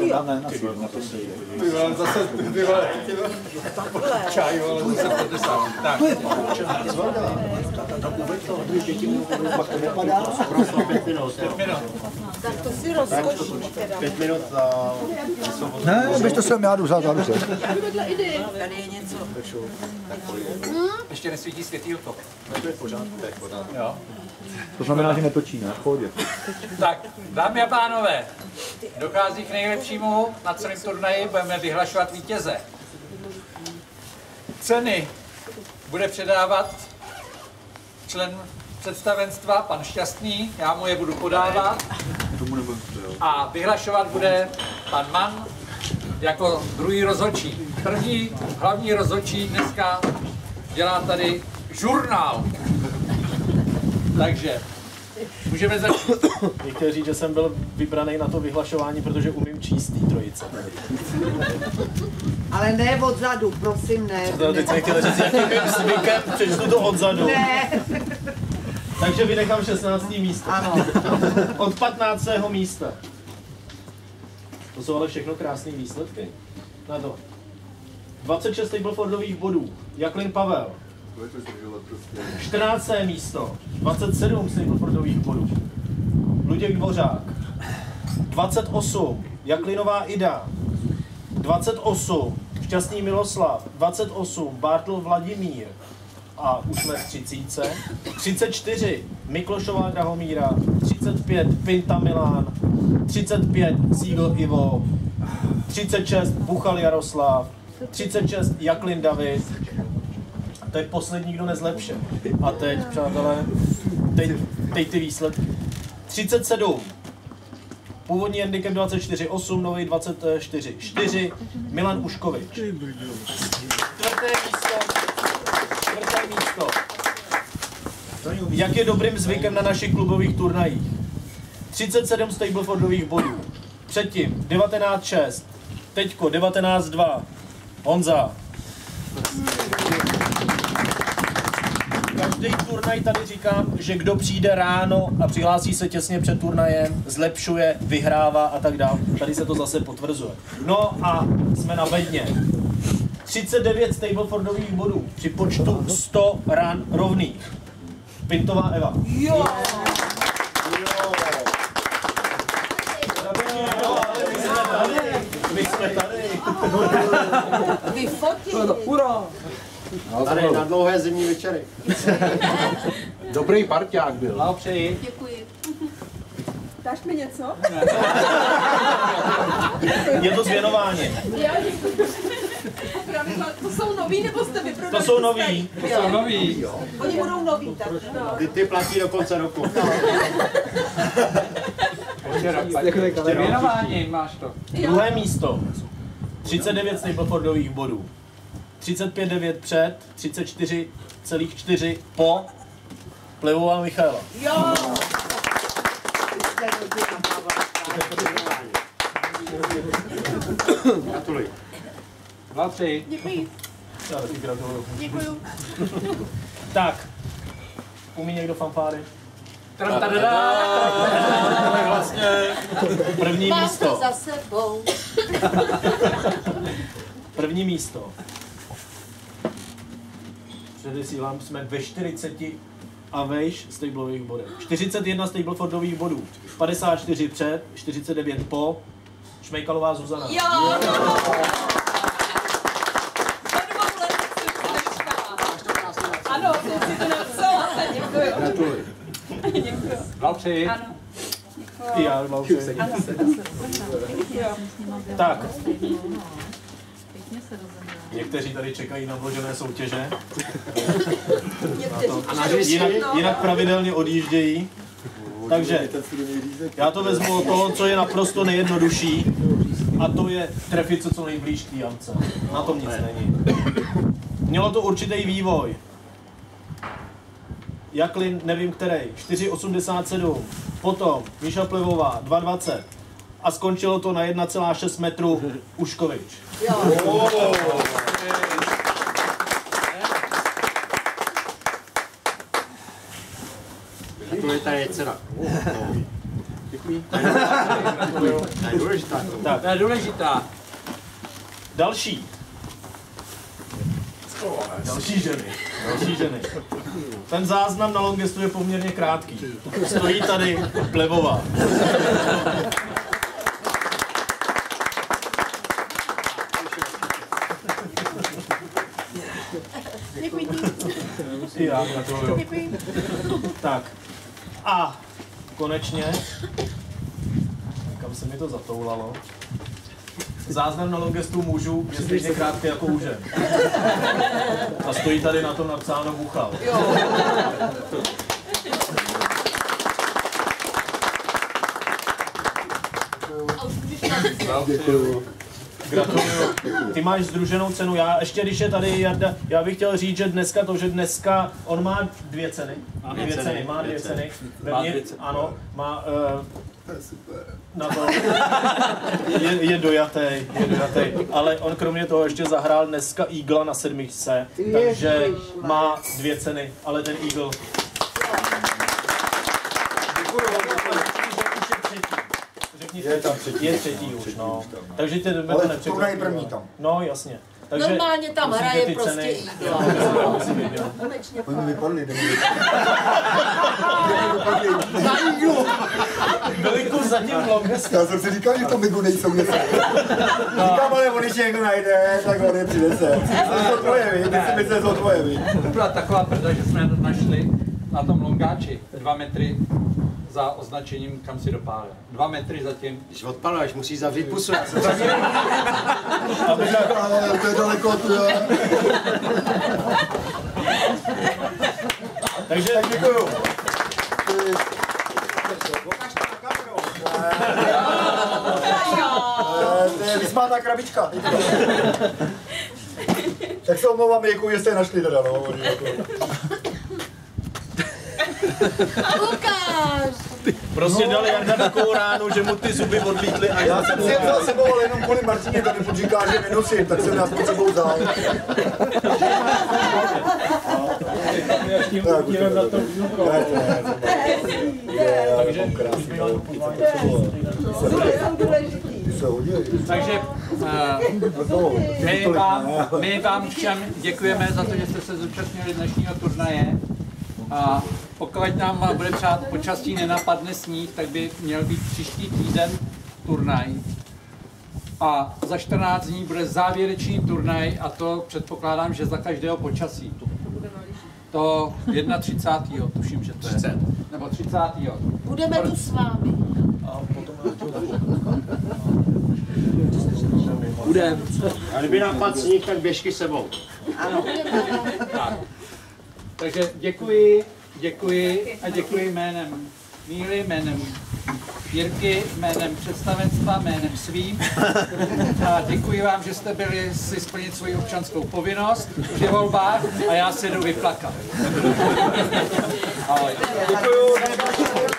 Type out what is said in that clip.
Ne, to, to. Ty vole, zase, ty vole, ty vole. Čaj, vole, zase 50. Tak. Tak to si rozkoší teda. Pět minut a Ne, běž to sem, já jdu za, dobře. Tady je něco. Ještě nesvítí světýlko. To znamená, že netočí, ne? V pohodě. Tak, dámy a pánové, dochází k nejlepšímu na celém turnaji, budeme vyhlašovat vítěze. Ceny bude předávat člen představenstva, pan Šťastný, já mu je budu podávat. A vyhlašovat bude pan Mann jako druhý rozhodčí. První hlavní rozhodčí dneska dělá tady žurnál. Takže můžeme začít. chtěl říct, že jsem byl vybraný na to vyhlašování, protože umím číst tý trojice. Ale ne odzadu, prosím, ne. To teď jsem chtěl říct, jakým zvykem přečtu to odzadu. Ne. Takže vynechám 16. místo. Ano. Od 15. místa. To jsou ale všechno krásné výsledky. Na to. 26 Stablefordových bodů. Jaklin Pavel. 14. místo. 27 Stablefordových bodů. Luděk Dvořák. 28. Jaklinová Ida. 28. Šťastný Miloslav. 28. Bartl Vladimír. A už jsme v 30. 34. Miklošová Drahomíra. 35. Pinta Milan. 35. Siegel Ivo. 36. Buchal Jaroslav. 36. Jaklin David. To je poslední, kdo nezlepšil. A teď, přátelé, teď, teď ty výsledky. 37. Původní handicap 24, 8, nový 24, 4, Milan Uškovič. Čtvrté místo. Čtvrté místo. Jak je dobrým zvykem na našich klubových turnajích. 37 Stablefordových bodů. Předtím 19-6, teďko 19-2. Honza. Turnaj tady říkám, že kdo přijde ráno a přihlásí se těsně před turnajem, zlepšuje, vyhrává a tak dále. Tady se to zase potvrzuje. No a jsme na bedně. 39 Stablefordových bodů při počtu 100 ran rovných. Pintová Eva. Jo. My jsme tady. Vyfotili. Tady na dlouhé zimní večery. Dobrý parťák byl. Blahopřeji. Děkuji. Dáš mi něco? Je to zvěnování. Já Pravidla, to jsou nový nebo jste vyprodali? To jsou noví. To jsou noví. Oni budou noví, tak. Ty, ty platí do konce roku. Věnování máš to. Druhé místo. 39 Stablefordových bodů. 35,9 před, 34,4 po Plevová Michaela. Jo. Gratuluji. Blahopřeji. Děkuji. Já taky gratuluju. Děkuji. Tak, umí někdo fanfáry? Vlastně první Mám to místo. za sebou. První místo. Předesílám, jsme ve 40 a vejš stablových bodech. 41 Stablefordových bodů. 54 před, 49 po. Šmejkalová Zuzana. Jo! Přečkala. Ano, jsem si to napsala. Děkuji. Gratuluji. Děkuji. Blahopřeji. Ano. I já, blahopřeji. Tak. Někteří tady čekají na vložené soutěže, Někteří jinak, jinak pravidelně odjíždějí. Takže já to vezmu od toho, co je naprosto nejjednodušší, a to je trefit se co nejblíž k jamce. Na tom nic není. Mělo to určitý vývoj. Jaklin, nevím který, 4,87, potom Míša Plevová, 2,20 a skončilo to na 1,6 metru Uškovič. Jo. Gratuluji, tady je cena. To je důležitá. To je důležitá. Další. Další ženy. Další ženy. Ten záznam na longestu je poměrně krátký. Stojí tady plevová. I já gratuluju. Tak. A konečně, kam se mi to zatoulalo, záznam na longestu mužů je stejně krátký jako u žen. A stojí tady na tom napsáno Buchal. A Gratuluju. Ty máš združenou cenu. Já ještě, když je tady Jarda, já bych chtěl říct, že dneska to, že dneska on má dvě ceny. Má dvě ceny, má dvě ceny. Ve Má dvě ceny. Ano, má uh, na to je, je dojatý, je dojatý. Ale on kromě toho ještě zahrál dneska Eagla na sedmičce, takže má dvě ceny, ale ten Eagle Řekni Je tam třetí. Je třetí už, no. Takže tě to Ale nepřekvapí. turnaj první tam. No, jasně. Takže Normálně tam hraje ty prostě. Konečně Oni mi vypadli, nebo Byli kus za ním longest. Já jsem si říkal, že to migu nejsou něco. Říkám, ale on, když někdo najde, tak on je přinese. To jsou tvoje, vy? Ty si jsou tvoje, vy? To byla taková prda, že jsme našli na tom longáči dva metry za označením, kam si dopálil. Dva metry zatím. Když odpaluješ, musíš zavřít pusu. Já jsem Ale to je daleko, je. Takže Děkuju. Eh, To je vysmátá krabička. Tak se omlouvám, děkuji, že jste je našli teda, no. Lukáš! prostě dali Jarda takovou ránu, že mu ty zuby odlítly a Já jsem si je vzal sebou, ale jenom kvůli Martině tady furt říká, že nenosím, tak jsem nás pod sebou vzal. To na to Takže už pozvání. Takže uh, my, vám, my vám všem děkujeme za to, že jste se zúčastnili dnešního turnaje. A pokud nám bude přát počasí nenapadne sníh, tak by měl být příští týden turnaj. A za 14 dní bude závěrečný turnaj a to předpokládám, že za každého počasí. To 31. tuším, že to je. Nebo 30. Budeme tu s vámi. Bude. A kdyby nám padl sníh, tak běžky sebou. Takže děkuji, děkuji a děkuji jménem Míly, jménem Jirky, jménem představenstva, jménem svým. A děkuji vám, že jste byli si splnit svoji občanskou povinnost při volbách a já se jdu vyplakat. Ahoj. Děkuju.